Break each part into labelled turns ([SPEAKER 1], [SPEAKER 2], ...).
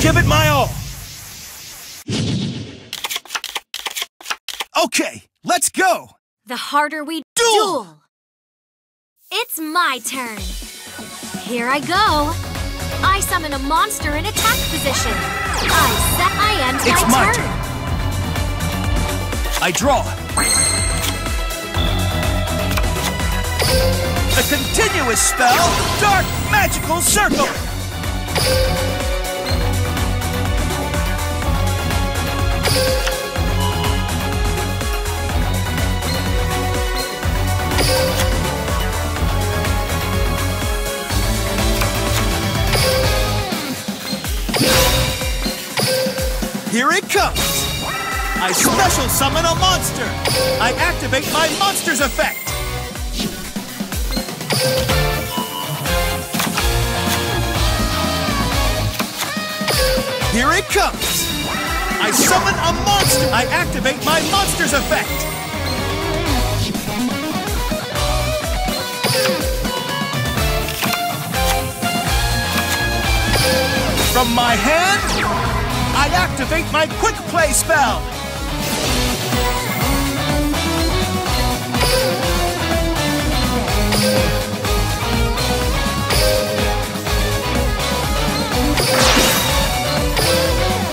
[SPEAKER 1] Give it my all. Okay, let's go.
[SPEAKER 2] The harder we
[SPEAKER 1] Duel!
[SPEAKER 2] It's my turn. Here I go. I summon a monster in attack position. I set I end
[SPEAKER 1] It's
[SPEAKER 2] my,
[SPEAKER 1] my
[SPEAKER 2] turn.
[SPEAKER 1] I draw. The continuous spell, Dark Magical Circle. Here it comes! I special summon a monster! I activate my monster's effect! Here it comes! I summon a monster! I activate my monster's effect! From my hand, I activate my quick play spell!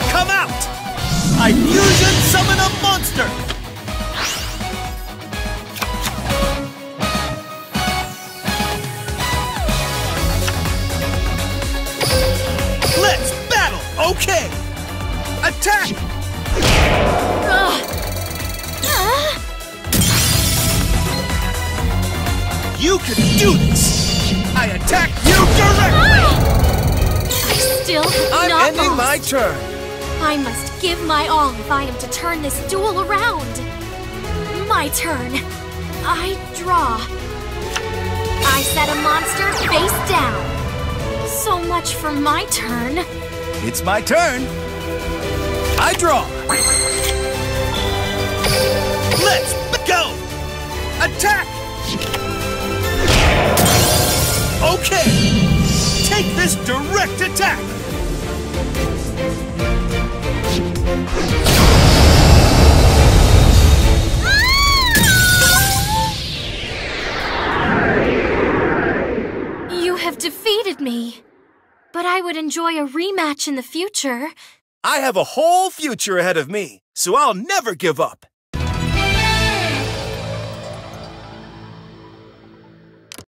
[SPEAKER 1] Come out! I fusion summon a monster! Let's battle! Okay! Attack! You can do this! I attack you directly!
[SPEAKER 2] I still have
[SPEAKER 1] I'm
[SPEAKER 2] not
[SPEAKER 1] ending my turn!
[SPEAKER 2] I must give my all if I am to turn this duel around. My turn. I draw. I set a monster face down. So much for my turn.
[SPEAKER 1] It's my turn! I draw! Let's go! Attack! Okay! Take this direct attack!
[SPEAKER 2] You have defeated me. But I would enjoy a rematch in the future.
[SPEAKER 1] I have a whole future ahead of me, so I'll never give up.